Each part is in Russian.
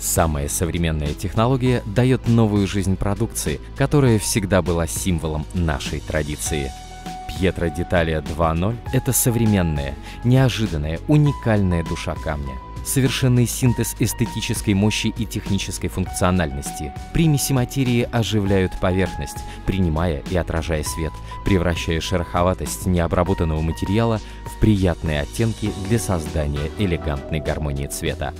Самая современная технология дает новую жизнь продукции, которая всегда была символом нашей традиции. Пьетро Деталия 2.0 – это современная, неожиданная, уникальная душа камня. Совершенный синтез эстетической мощи и технической функциональности. Примеси материи оживляют поверхность, принимая и отражая свет, превращая шероховатость необработанного материала в приятные оттенки для создания элегантной гармонии цвета.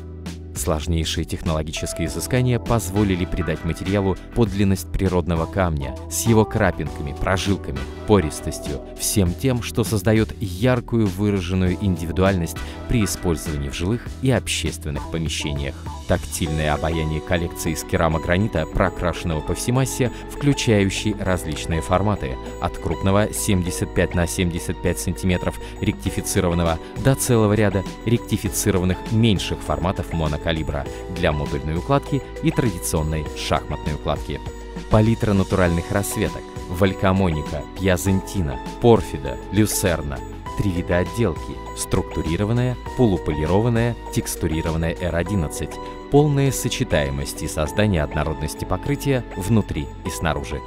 Сложнейшие технологические изыскания позволили придать материалу подлинность природного камня с его крапинками, прожилками, пористостью, всем тем, что создает яркую выраженную индивидуальность при использовании в жилых и общественных помещениях. Тактильное обаяние коллекции из керамогранита, прокрашенного по всей массе, включающий различные форматы, от крупного 75 на 75 см ректифицированного до целого ряда ректифицированных меньших форматов монокалибра для модульной укладки и традиционной шахматной укладки. Палитра натуральных расцветок, валькамоника, пьязентина, порфида, люцерна, три вида отделки – структурированная, полуполированная, текстурированная R11, полная сочетаемость и создание однородности покрытия внутри и снаружи.